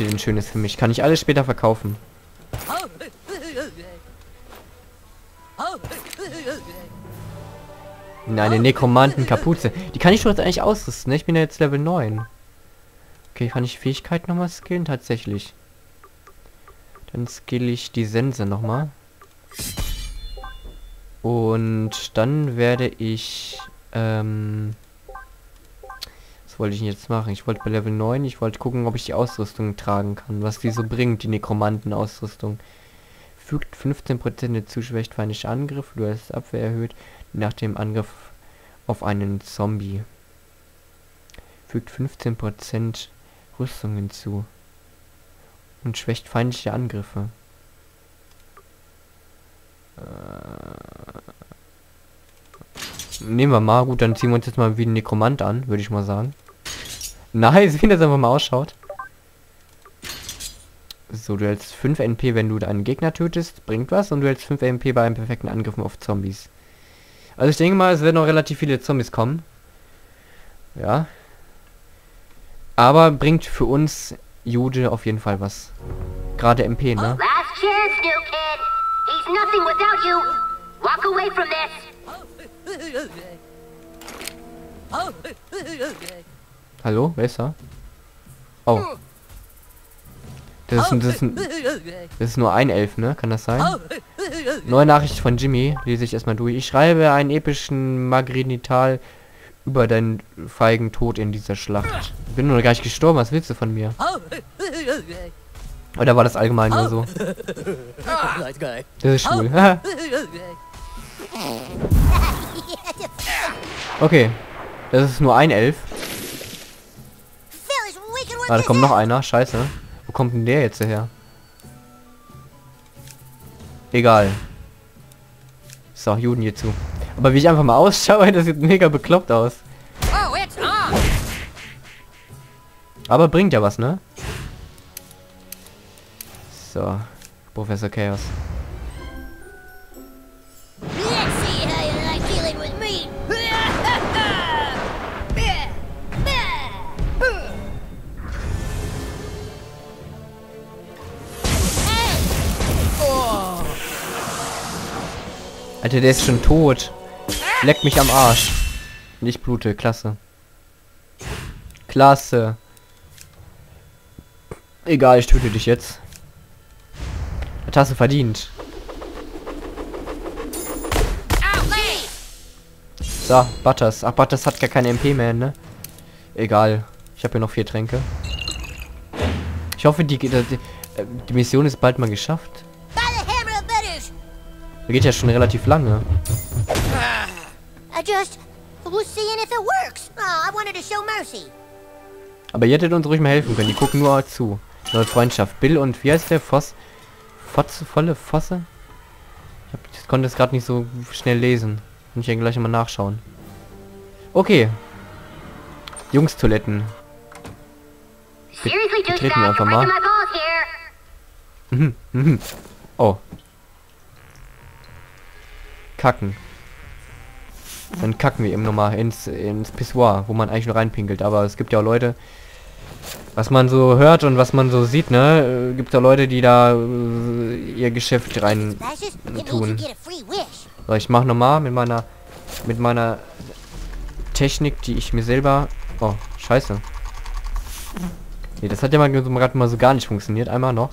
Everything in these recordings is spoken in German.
ihr denn Schönes für mich? Kann ich alles später verkaufen? Eine Nekromanten-Kapuze. Die kann ich doch jetzt eigentlich ausrüsten, ne? Ich bin ja jetzt Level 9. Okay, kann ich Fähigkeit nochmal skillen? Tatsächlich. Dann skill ich die Sense nochmal. Und dann werde ich... Ähm, wollte ich jetzt machen? Ich wollte bei Level 9, ich wollte gucken, ob ich die Ausrüstung tragen kann. Was die so bringt, die Nekromanten-Ausrüstung. Fügt 15% der zuschwächt feindliche Angriff, du hast Abwehr erhöht nach dem Angriff auf einen Zombie. Fügt 15% Rüstung hinzu. Und schwächt feindliche Angriffe. Äh, nehmen wir mal. Gut, dann ziehen wir uns jetzt mal wie ein Nekromant an, würde ich mal sagen. Nice, wie das einfach mal ausschaut. So, du hältst 5 NP, wenn du einen Gegner tötest, bringt was. Und du hältst 5 NP bei einem perfekten Angriff auf Zombies. Also ich denke mal, es werden noch relativ viele Zombies kommen. Ja. Aber bringt für uns Jude auf jeden Fall was. Gerade MP, ne? Hallo, wer ist da? Oh. Das ist, das, ist das ist nur ein Elf, ne? Kann das sein? Neue Nachricht von Jimmy. Lese ich erstmal durch. Ich schreibe einen epischen Magrinital über deinen feigen Tod in dieser Schlacht. Bin nur gar nicht gestorben. Was willst du von mir? Oder war das allgemein nur so? Das ist schwul. okay. Das ist nur ein Elf. Ah, da kommt noch einer. Scheiße. Wo kommt denn der jetzt her? Egal. So, Juden hier zu. Aber wie ich einfach mal ausschaue, das sieht mega bekloppt aus. Oh, Aber bringt ja was, ne? So. Professor Chaos. Alter, der ist schon tot. Leck mich am Arsch. Nicht blute, klasse. Klasse. Egal, ich töte dich jetzt. Eine Tasse verdient. So, Butters. Ach, Butters hat gar keine MP mehr, ne? Egal. Ich habe hier noch vier Tränke. Ich hoffe, die, die, die Mission ist bald mal geschafft. Der geht ja schon relativ lange. Aber ihr hättet uns ruhig mal helfen können. Die gucken nur zu. Neue Freundschaft. Bill und wie heißt der? Voss? Fotze? Volle Fosse? Ich, hab, ich konnte es gerade nicht so schnell lesen. Muss ich ja gleich mal nachschauen. Okay. Jungs-Toiletten. Betreten wir einfach mal. Mhm, mhm. Oh, kacken. Dann kacken wir eben nochmal ins, ins Pissoir, wo man eigentlich nur reinpinkelt. Aber es gibt ja auch Leute, was man so hört und was man so sieht, ne? Äh, gibt ja Leute, die da äh, ihr Geschäft rein tun. So, ich mach nochmal mit meiner mit meiner Technik, die ich mir selber... Oh, scheiße. Nee, das hat ja mal gerade mal so gar nicht funktioniert. Einmal noch.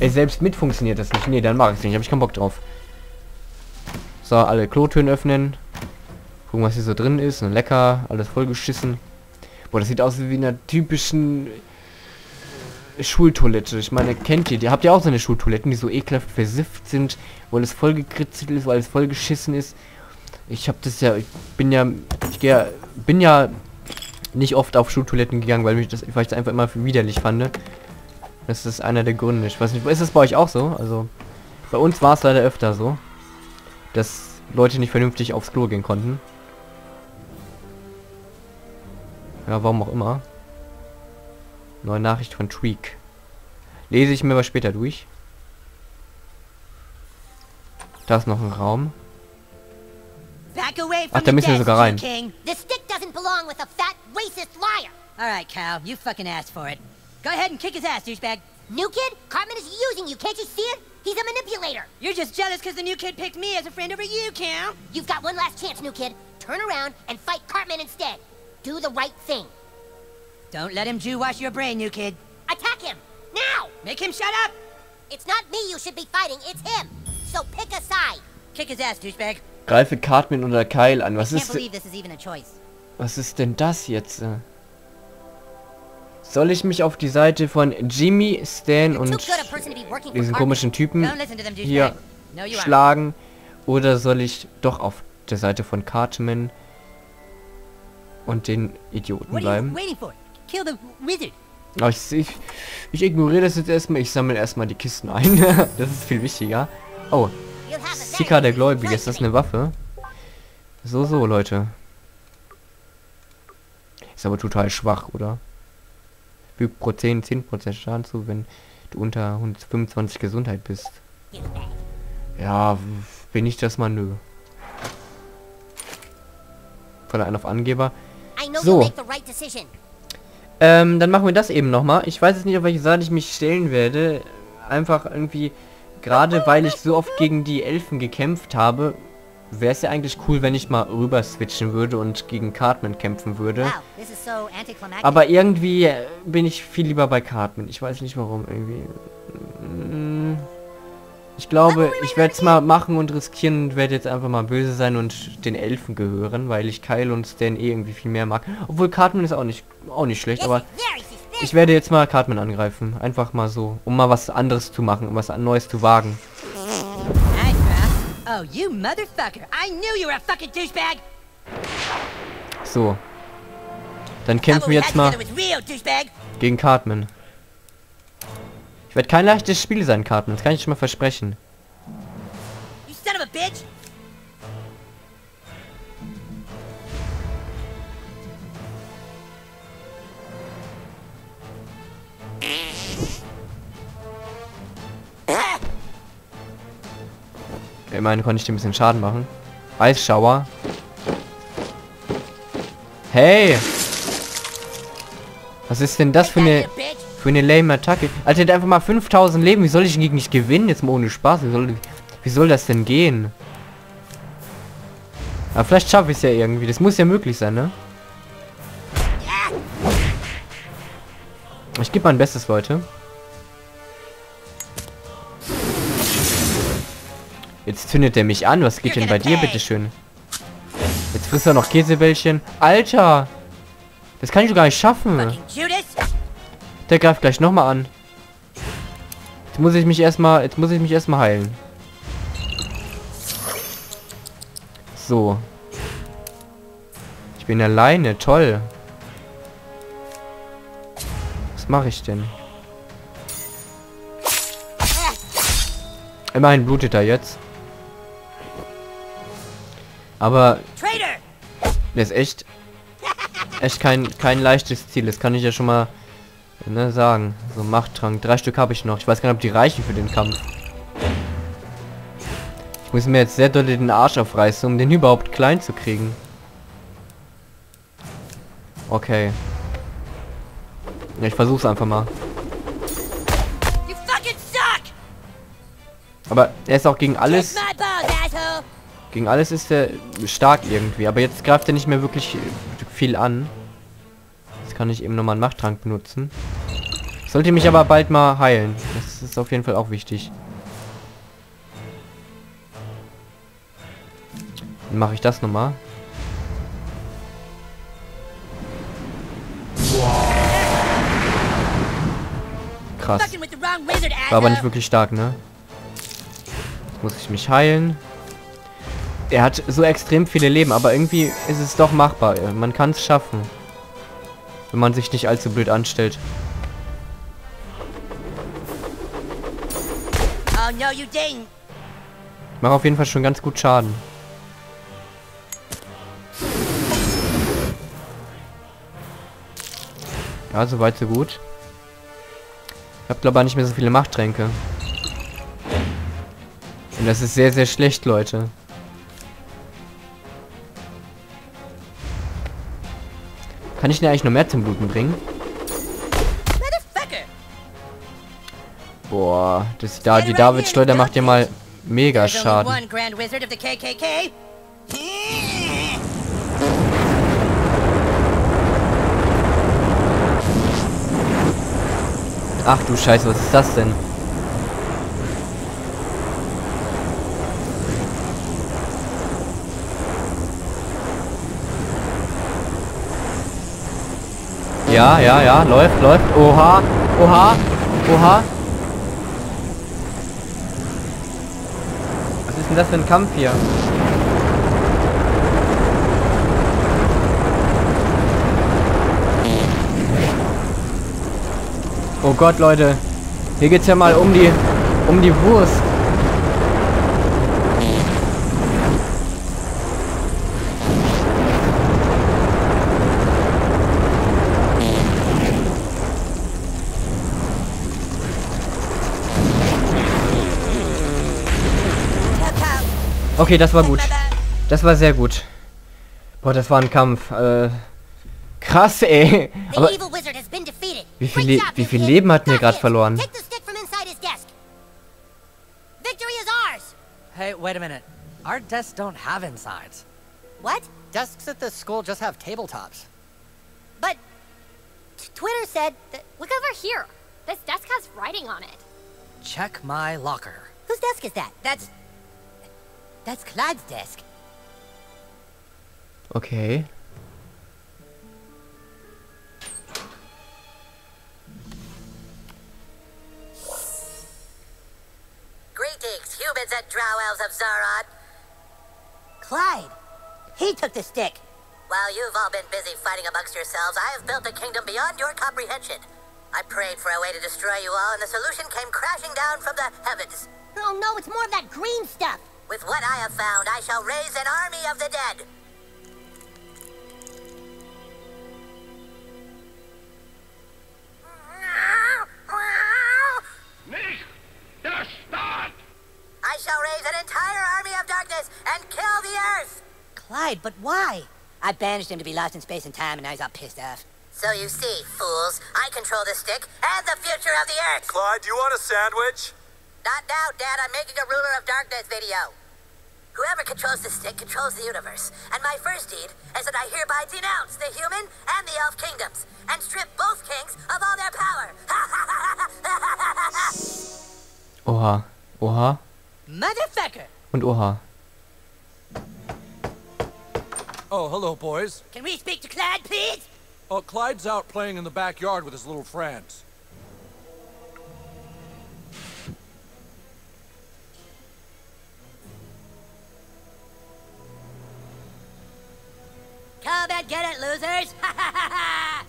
Ey, selbst mit funktioniert das nicht. Nee, dann mag ich es nicht. Habe ich keinen Bock drauf. So, alle Klotüren öffnen. Gucken, was hier so drin ist. Und lecker. Alles vollgeschissen. Boah, das sieht aus wie in einer typischen Schultoilette. Ich meine, kennt ihr die? Habt ihr auch so eine Schultoiletten, die so ekelhaft versifft sind, wo alles voll gekritzelt ist, wo alles voll geschissen ist? Ich habe das ja, ich bin ja, ich gehe, bin ja nicht oft auf Schultoiletten gegangen, weil mich das, weil ich das einfach immer widerlich fand. Das ist einer der Gründe. Ich weiß nicht, ist es bei euch auch so? Also, bei uns war es leider öfter so, dass Leute nicht vernünftig aufs Klo gehen konnten. Ja, warum auch immer. Neue Nachricht von Tweak. Lese ich mir aber später durch. Da ist noch ein Raum. Ach, da müssen wir sogar rein. King. The stick doesn't belong with a fat, racist liar. All right, Cal, you fucking asked for it. Go ahead and kick his ass, douchebag. New kid, Cartman is using you. Can't you see it? He's a manipulator. You're just jealous because the new kid picked me as a friend over you, Cal. You've got one last chance, new kid. Turn around and fight Cartman instead. Do the right thing. Don't let him Jew wash your brain, new kid. Attack him! Now! Make him shut up. It's not me you should be fighting, it's him. So pick a side. Kick his ass, douchebag. Greife Cartman oder Kyle an. Was Can't ist, believe this is even a choice. was ist denn das jetzt? Äh? Soll ich mich auf die Seite von Jimmy, Stan und diesen komischen Typen hier schlagen? Oder soll ich doch auf der Seite von Cartman und den Idioten bleiben? Aber ich, ich, ich ignoriere das jetzt erstmal. Ich sammle erstmal die Kisten ein. das ist viel wichtiger. Oh, Sika der Gläubige. Ist das eine Waffe? So, so, Leute. Ist aber total schwach, oder? Fügt pro 10, 10% Schaden zu, wenn du unter 125 Gesundheit bist. Ja, bin ich das mal nö. Von einem auf Angeber. So. Ähm, dann machen wir das eben nochmal. Ich weiß jetzt nicht, auf welche Seite ich mich stellen werde. Einfach irgendwie, gerade weil ich so oft gegen die Elfen gekämpft habe, wäre es ja eigentlich cool, wenn ich mal rüber switchen würde und gegen Cartman kämpfen würde. Wow, so. Aber irgendwie äh, bin ich viel lieber bei Cartman. Ich weiß nicht warum irgendwie. Mm, Ich glaube, ich werde es mal machen und riskieren und werde jetzt einfach mal böse sein und den Elfen gehören, weil ich Kyle und Stan eh irgendwie viel mehr mag. Obwohl Cartman ist auch nicht auch nicht schlecht, aber ich werde jetzt mal Cartman angreifen. Einfach mal so, um mal was anderes zu machen, um was Neues zu wagen. Oh, you motherfucker. I knew you were a fucking douchebag. So. Dann kämpfen wir jetzt mal gegen Cartman. Ich werde kein leichtes Spiel sein, Cartman. Das kann ich schon mal versprechen. Immerhin konnte ich dir ein bisschen Schaden machen. Eisschauer. Hey! Was ist denn das für eine, für eine lame Attacke? Alter, der hat einfach mal 5000 Leben. Wie soll ich gegen nicht gewinnen? Jetzt mal ohne Spaß. Wie soll, wie soll das denn gehen? Aber vielleicht schaffe ich es ja irgendwie. Das muss ja möglich sein, ne? Ich gebe mein Bestes, Leute. Jetzt zündet er mich an. Was geht denn bei dir, bitteschön? Jetzt frisst er noch Käsebällchen. Alter! Das kann ich doch gar nicht schaffen. Der greift gleich nochmal an. Jetzt muss ich mich erstmal, jetzt muss ich mich erstmal heilen. So. Ich bin alleine, toll. Was mache ich denn? Immerhin blutet er jetzt. Aber Traitor. der ist echt, echt kein, kein leichtes Ziel. Das kann ich ja schon mal ne, sagen. So, Machttrank. Drei Stück habe ich noch. Ich weiß gar nicht, ob die reichen für den Kampf. Ich muss mir jetzt sehr doll den Arsch aufreißen, um den überhaupt klein zu kriegen. Okay. Ja, ich versuch's einfach mal. Aber er ist auch gegen alles... Gegen alles ist er stark irgendwie, aber jetzt greift er nicht mehr wirklich viel an. Jetzt kann ich eben nochmal einen Machttrank benutzen. Sollte mich aber bald mal heilen. Das ist auf jeden Fall auch wichtig. Dann mache ich das nochmal. Krass. War aber nicht wirklich stark, ne? Jetzt muss ich mich heilen. Er hat so extrem viele Leben, aber irgendwie ist es doch machbar. Man kann es schaffen. Wenn man sich nicht allzu blöd anstellt. Oh no, you didn't. Ich mache auf jeden Fall schon ganz gut Schaden. Ja, soweit so gut. Ich habe glaube ich nicht mehr so viele Machttränke. Und das ist sehr, sehr schlecht, Leute. Kann ich den eigentlich noch mehr zum Bluten bringen? Boah, das da die David-Schleuder macht ja mal mega Schaden. Ach du Scheiße, was ist das denn? Ja, ja, ja, läuft, läuft. Oha, oha, oha. Was ist denn das für ein Kampf hier? Oh Gott, Leute. Hier geht's ja mal um die um die Wurst. Okay, das war gut. Das war sehr gut. Boah, das war ein Kampf. Äh, krass, ey. The Aber evil wizard has been defeated. Wie viel Le- wie viel. Leben hatten wir kid, verloren? Hey, wait a minute. Our desks don't have insides. What? Desks at this school just have tabletops. But Twitter said that. Look over here. This desk has writing on it. Check my locker. Whose desk is that? That's. That's Clyde's desk. okay. Greetings, humans and drow elves of Zaron. Clyde, he took the stick. While you've all been busy fighting amongst yourselves, I have built a kingdom beyond your comprehension. I prayed for a way to destroy you all, and the solution came crashing down from the heavens. Oh no, it's more of that green stuff. With what I have found, I shall raise an army of the dead. Nicht der Staat! I shall raise an entire army of darkness and kill the Earth! Clyde, but why? I banished him to be lost in space and time, and now he's all pissed off. So you see, fools, I control the stick and the future of the Earth! Clyde, do you want a sandwich? Not now, Dad, I'm making a Ruler of Darkness video. Whoever controls the stick controls the universe, and my first deed is that I hereby denounce the human and the elf kingdoms, and strip both kings of all their power! Ha ha ha ha ha ha ha ha ha ha! Oha. Oha. Motherfucker! Und oha. Oh, hello, boys. Can we speak to Clyde, please? Oh, Clyde's out playing in the backyard with his little friends. Get it, losers!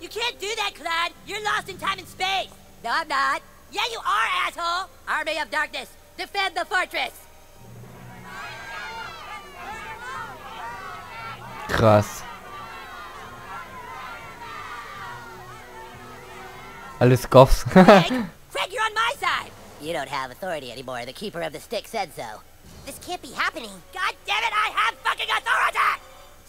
you can't do that, Clyde! You're lost in time and space! No, I'm not. Yeah, you are, asshole! Army of Darkness, defend the fortress! Krass. Alles Goffs. Craig, Craig, you're on my side! you don't have authority anymore. The keeper of the stick said so. This can't be happening. God damn it, I have fucking authority!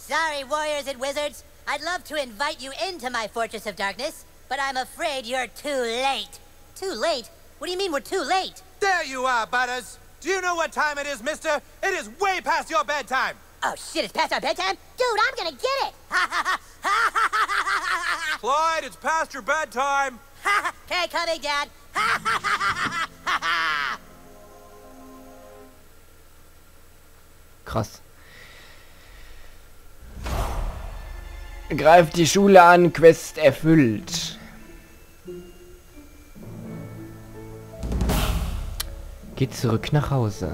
Sorry, warriors and wizards. I'd love to invite you into my Fortress of Darkness, but I'm afraid you're too late. Too late? What do you mean we're too late? There you are, Butters. Do you know what time it is, mister? It is way past your bedtime. Oh shit, it's past our bedtime? Dude, I'm gonna get it! Clyde, it's past your bedtime. okay, coming, Dad. Greift die Schule an, Quest erfüllt. Geht zurück nach Hause.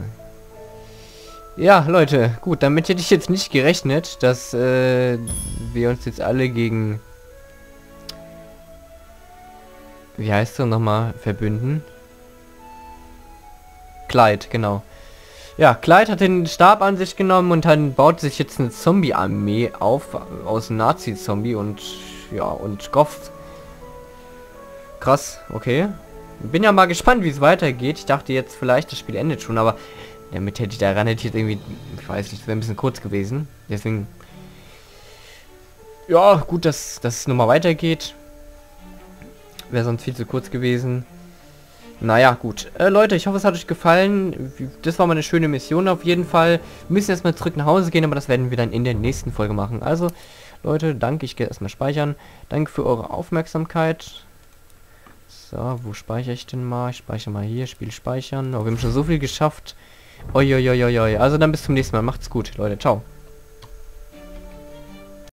Ja, Leute, gut, damit hätte ich jetzt nicht gerechnet, dass äh, wir uns jetzt alle gegen... Wie heißt er nochmal? Verbünden? Clyde, genau. Ja, Clyde hat den Stab an sich genommen und dann baut sich jetzt eine Zombie-Armee auf aus Nazi-Zombie und ja und Goff. Krass, okay. Bin ja mal gespannt, wie es weitergeht. Ich dachte jetzt vielleicht, das Spiel endet schon, aber damit hätte ich daran ich jetzt irgendwie, ich weiß nicht, wäre ein bisschen kurz gewesen. Deswegen ja, gut, dass das nochmal weitergeht. Wäre sonst viel zu kurz gewesen. Naja, gut. Äh, Leute, ich hoffe, es hat euch gefallen. Das war mal eine schöne Mission auf jeden Fall. Wir müssen erstmal zurück nach Hause gehen, aber das werden wir dann in der nächsten Folge machen. Also, Leute, danke. Ich gehe erstmal speichern. Danke für eure Aufmerksamkeit. So, wo speichere ich denn mal? Ich speichere mal hier. Spiel speichern. Oh, wir haben schon so viel geschafft. Oi. Also dann bis zum nächsten Mal. Macht's gut, Leute. Ciao.